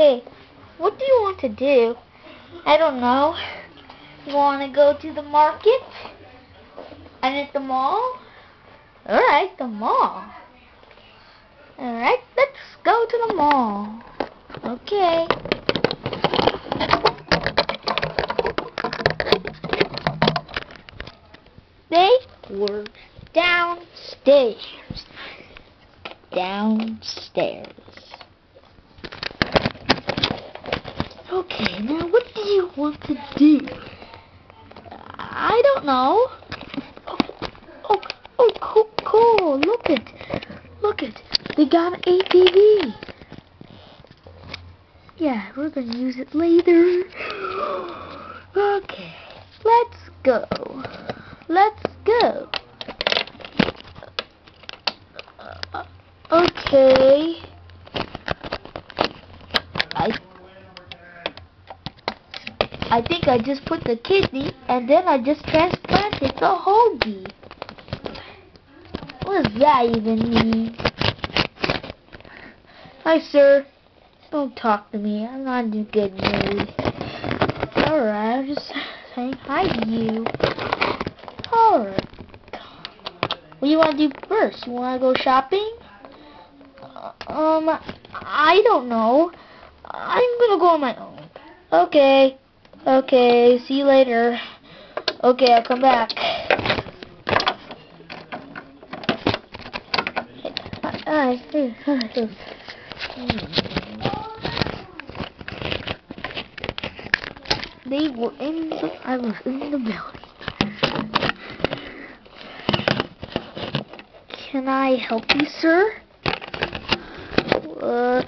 Okay, what do you want to do? I don't know. You want to go to the market? And at the mall? Alright, the mall. Alright, let's go to the mall. Okay. They were downstairs. Downstairs. Okay, now what do you want to do? I don't know. Oh, oh, oh cool, cool. Look it. Look it. They got an ATV. Yeah, we're gonna use it later. Okay, let's go. Let's go. Uh, okay. I I think I just put the kidney and then I just transplanted the hoagie. What does that even mean? Hi, sir. Don't talk to me. I'm not in good mood. Alright, I'm just saying hi to you. Alright. What do you want to do first? You want to go shopping? Um, I don't know. I'm to go on my own. Okay. Okay, see you later. Okay, I'll come back. They were in the, I was in the building. Can I help you, sir? Uh,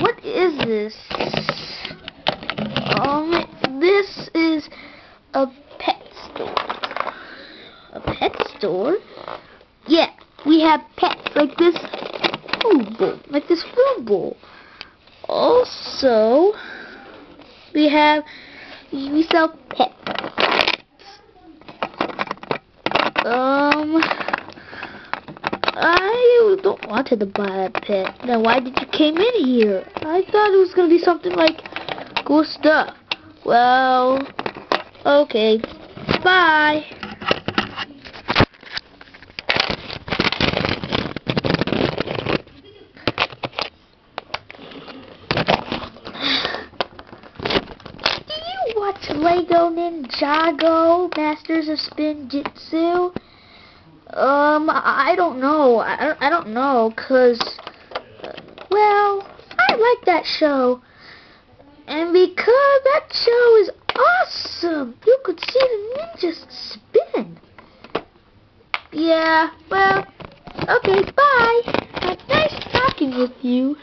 what is this? Um, this is a pet store. A pet store? Yeah, we have pets like this food bowl, like this food bowl. Also, we have, we sell pets. Um, I don't wanted to buy a pet. Then why did you came in here? I thought it was gonna be something like cool stuff. Well, okay. Bye. Do you watch Ninjago Masters of Spinjitzu? Um, I don't know. I, I don't know, cause, uh, well, I like that show. And because that show is awesome, you could see the ninjas spin. Yeah, well, okay, bye. Nice talking with you.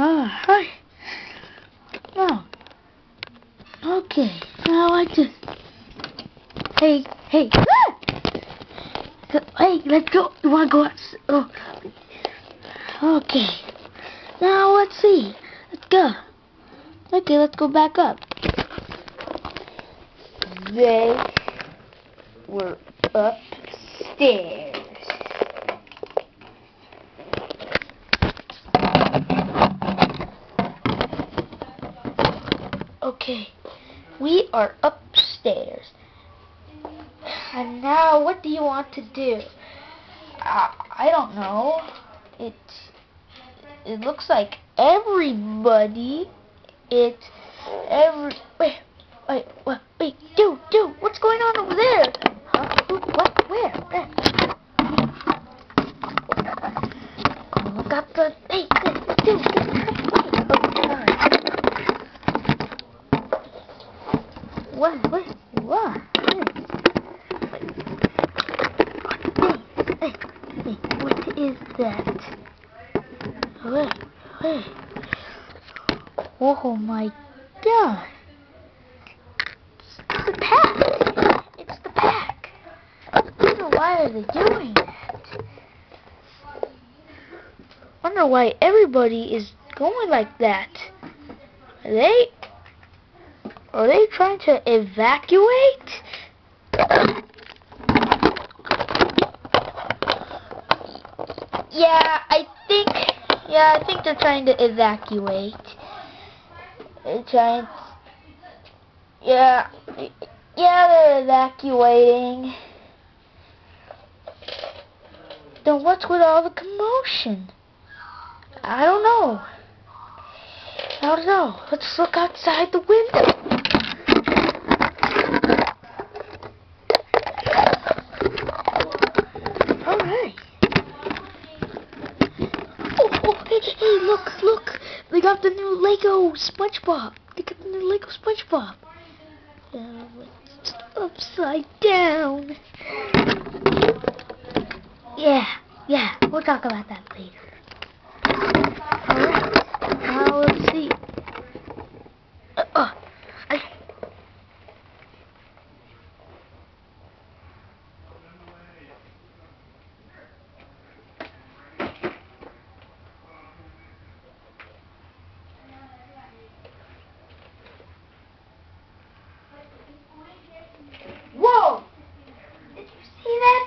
Ah, hi. Oh. Okay, now I just... Hey, hey. Ah! Hey, let's go. You want to go out? Oh. Okay. Now, let's see. Let's go. Okay, let's go back up. They were upstairs. Okay, we are upstairs. And now, what do you want to do? Uh, I don't know. It it looks like everybody. It every wait wait wait wait dude dude what's going on over there? Huh? Who, what? Where? Where? Oh, look out the hey dude dude. What? What? What? Hey, hey, what is that? Wait, wait. Oh my god. It's the pack. It's the pack. I wonder why are they doing that? wonder why everybody is going like that. Are they are they trying to evacuate? Yeah, I think. Yeah, I think they're trying to evacuate. They're trying. Yeah, yeah, they're evacuating. Then what's with all the commotion? I don't know. I don't know. Let's look outside the window. Alright. Oh, oh, hey, hey, look, look. They got the new Lego SpongeBob. They got the new Lego SpongeBob. Uh, it's upside down. Yeah, yeah, we'll talk about that later. Alright, now let's see. Uh, uh, I... Whoa! Did you see that?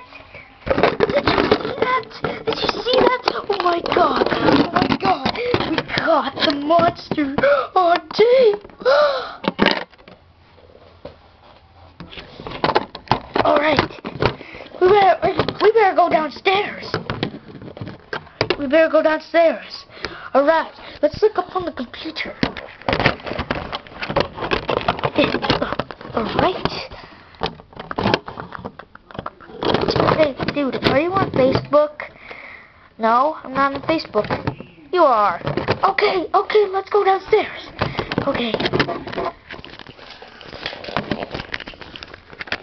Did you see that? Did you see that? Oh my god! Oh my god! We caught the monster on tape! Alright. We better we better go downstairs. We better go downstairs. Alright, let's look up on the computer. Alright. Hey, dude, are you on Facebook? No, I'm not on Facebook. You are. Okay, okay, let's go downstairs. Okay.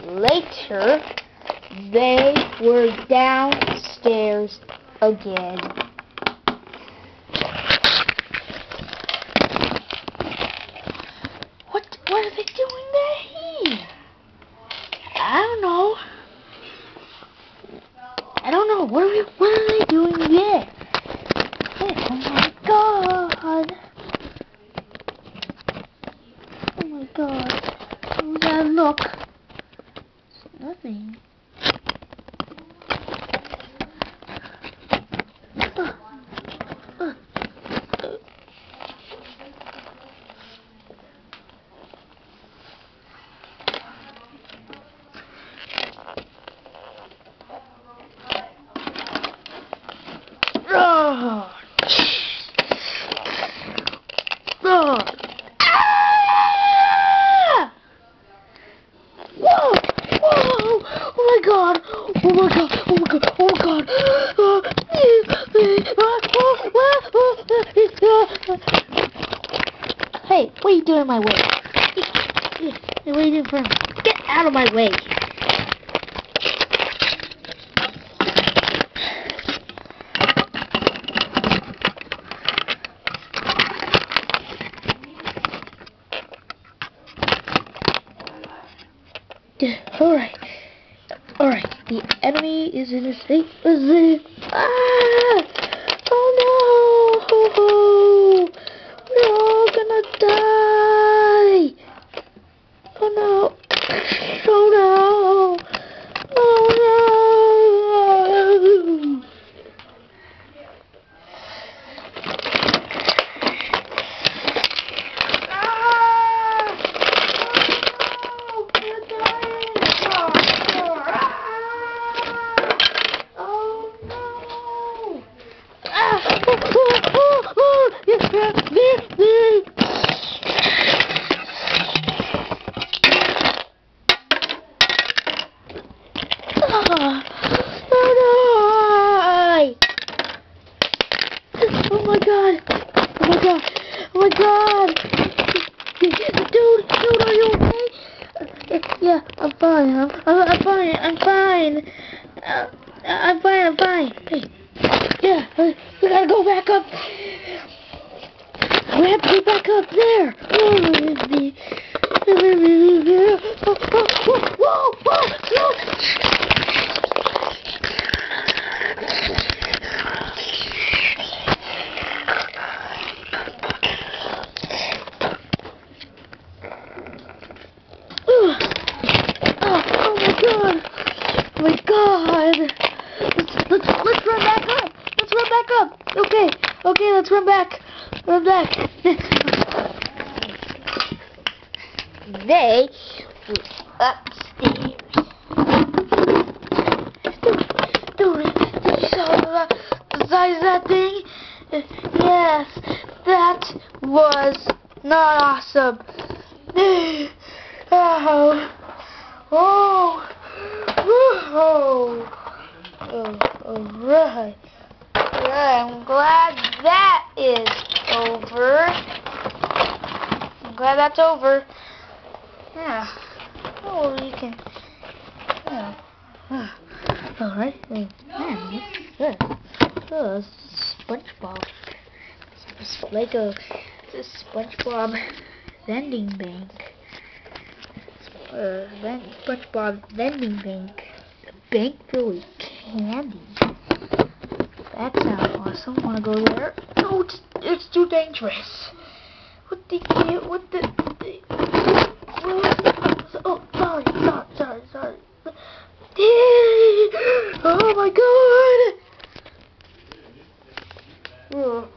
Later, they were downstairs again. What, what are they doing there? here? I don't know. I don't know. What are we? What are they doing there? Oh my god! Oh my god! Oh yeah, look. It's nothing. Uh. Oh. Ah! Whoa! Whoa! Oh my god! Oh my god! Oh my god! Oh my god! Uh, Hey, what are you doing in my way? Hey, what are you doing for me? Get out of my way! Alright. Alright. The enemy is in a safe position. Ah! Oh no! We're all gonna die! Oh no! Oh no! Oh no! Ah! Oh! We're dying! Oh no! Ah! Oh, oh, oh, oh! Yes, yes, yes, yes. Ah! Oh no! Oh my god! Oh my god! Oh my god! Dude, dude, are you okay? Yeah, I'm fine. I'm, I'm, I'm fine. I'm fine. Uh, I'm fine. I'm fine. Hey, yeah, uh, we gotta go back up. We have to go back up there. Oh. Oh, oh my god! Oh my god! Let's, let's, let's run back up! Let's run let's run back. Run back. they were upstairs. Dude, saw the, size of that thing? Yes, that was not awesome. Oh, oh, oh, oh, alright. I'm glad that is over. I'm glad that's over. Yeah. Oh, you can. Yeah. Alright. Man, good. Oh, SpongeBob. It's like a, it's a SpongeBob vending bank. Uh, SpongeBob vending bank. A bank filled with candy. That sounds awesome. Wanna go there? No, it's it's too dangerous. What the what the, the oh sorry sorry sorry sorry. Oh my god. Oh,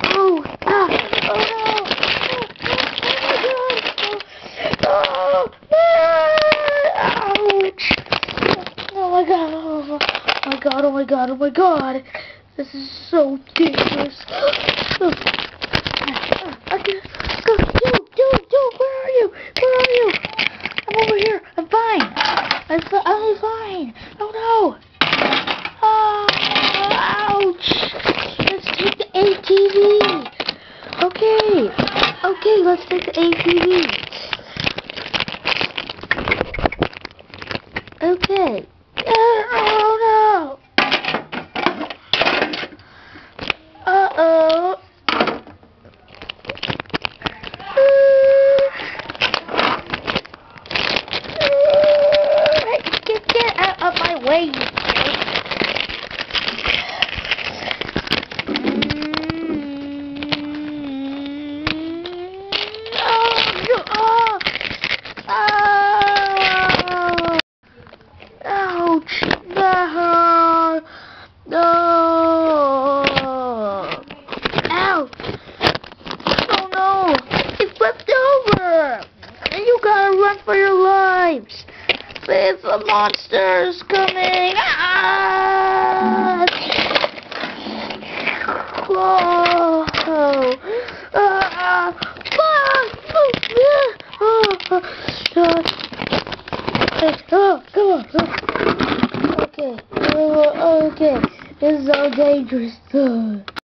Oh! Ah! Oh no! Oh, oh, ouch! Oh my god! Oh my god! Oh my god! Oh my god! This is so dangerous. TV. Okay. Uh, oh no! Uh oh. Uh, get, get out of my way, lives! There's the monsters coming! Ah! Whoa! Ah! Ah! Oh! Oh, ah. Oh, come on. Okay. Oh, okay. This is so dangerous.